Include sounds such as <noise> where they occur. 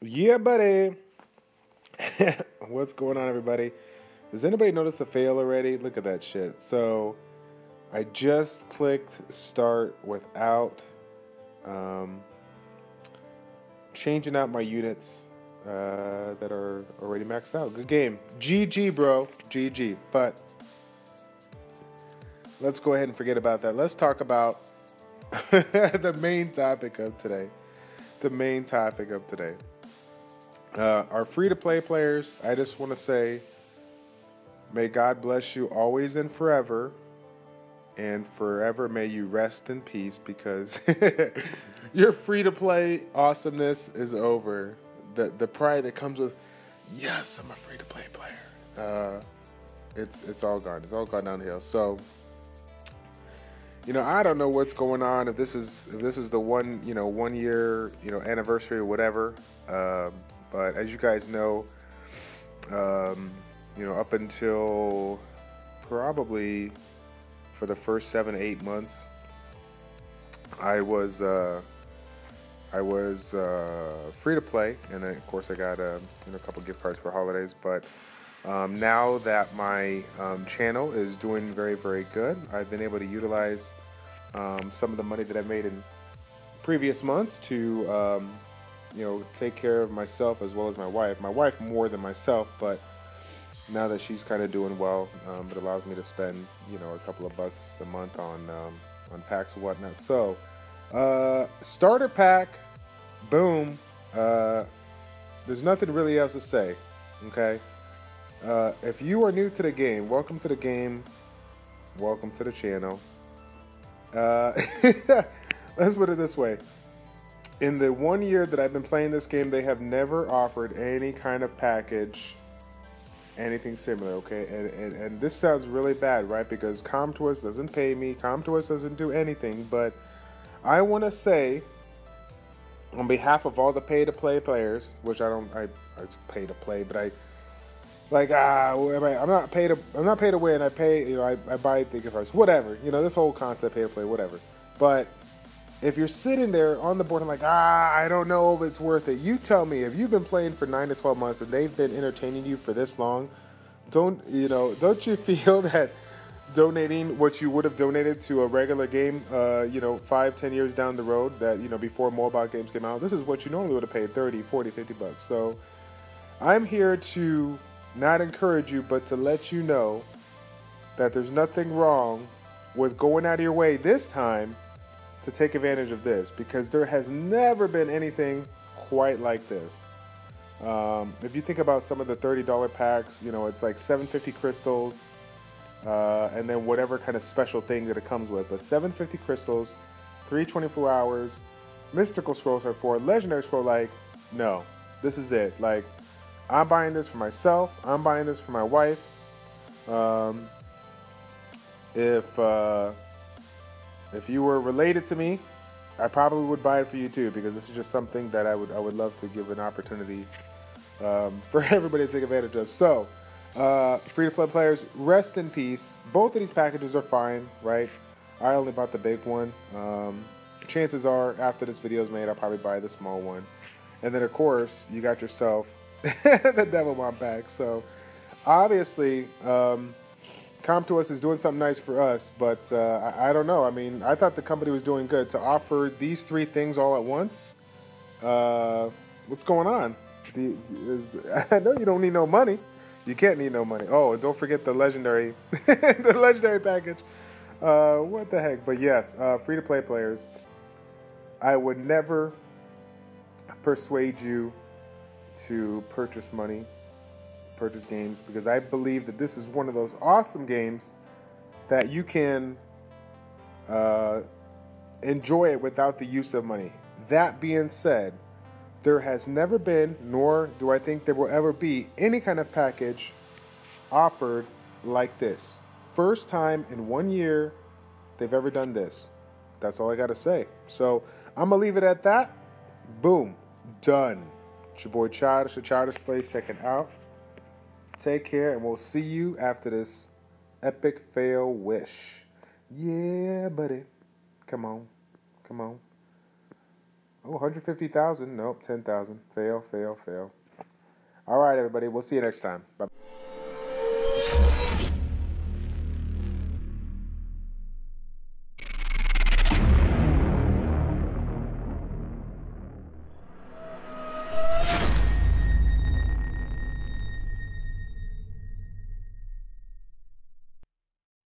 Yeah, buddy. <laughs> What's going on, everybody? Does anybody notice the fail already? Look at that shit. So, I just clicked start without um, changing out my units uh, that are already maxed out. Good game. GG, bro. GG. But let's go ahead and forget about that. Let's talk about <laughs> the main topic of today. The main topic of today. Uh, our free to play players, I just want to say, may God bless you always and forever. And forever may you rest in peace because <laughs> your free to play awesomeness is over. The, the pride that comes with, yes, I'm a free to play player. Uh, it's, it's all gone. It's all gone downhill. So, you know, I don't know what's going on. If this is if this is the one you know one year you know anniversary or whatever. Um, but as you guys know, um, you know, up until probably for the first seven eight months, I was uh, I was uh, free to play, and then of course I got uh, you know, a couple gift cards for holidays, but. Um, now that my um, channel is doing very, very good, I've been able to utilize um, some of the money that I made in previous months to, um, you know, take care of myself as well as my wife. My wife more than myself, but now that she's kind of doing well, um, it allows me to spend, you know, a couple of bucks a month on um, on packs and whatnot. So, uh, starter pack, boom. Uh, there's nothing really else to say. Okay. Uh, if you are new to the game, welcome to the game. Welcome to the channel. Uh, <laughs> let's put it this way. In the one year that I've been playing this game, they have never offered any kind of package, anything similar, okay? And, and, and this sounds really bad, right? Because Com2uS doesn't pay me, Com2uS doesn't do anything, but I want to say, on behalf of all the pay-to-play players, which I don't, I, I pay to play, but I like ah, I'm not paid to I'm not paid to win. I pay, you know, I, I buy the gift cards, whatever. You know, this whole concept, pay to play, whatever. But if you're sitting there on the board and like ah, I don't know if it's worth it. You tell me if you've been playing for nine to twelve months and they've been entertaining you for this long. Don't you know? Don't you <laughs> feel that? donating what you would have donated to a regular game, uh, you know, five, ten years down the road that, you know, before mobile games came out, this is what you normally would have paid 30, 40, 50 bucks. So I'm here to not encourage you, but to let you know that there's nothing wrong with going out of your way this time to take advantage of this because there has never been anything quite like this. Um, if you think about some of the $30 packs, you know, it's like 750 crystals uh, and then whatever kind of special thing that it comes with. But 750 crystals, 324 hours, mystical scrolls are for, legendary scroll, like, no, this is it. Like, I'm buying this for myself. I'm buying this for my wife. Um, if uh, if you were related to me, I probably would buy it for you too because this is just something that I would I would love to give an opportunity um, <laughs> for everybody to take advantage of. So, uh, free to play players, rest in peace. Both of these packages are fine, right? I only bought the big one. Um, chances are, after this video is made, I'll probably buy the small one. And then, of course, you got yourself <laughs> the Devilmon pack. So obviously, um, Com2uS is doing something nice for us, but uh, I, I, don't know. I mean, I thought the company was doing good to offer these three things all at once. Uh, what's going on? Do, is, <laughs> I know you don't need no money. You can't need no money. Oh, don't forget the legendary, <laughs> the legendary package. Uh, what the heck? But yes, uh, free to play players. I would never persuade you to purchase money, purchase games, because I believe that this is one of those awesome games that you can uh, enjoy it without the use of money. That being said, there has never been, nor do I think there will ever be, any kind of package offered like this. First time in one year they've ever done this. That's all I got to say. So I'm going to leave it at that. Boom. Done. It's your boy Childish, the ChildishPlays, checking out. Take care, and we'll see you after this epic fail wish. Yeah, buddy. Come on. Come on. Oh, 150,000. Nope, 10,000. Fail, fail, fail. All right, everybody. We'll see you next time. Bye.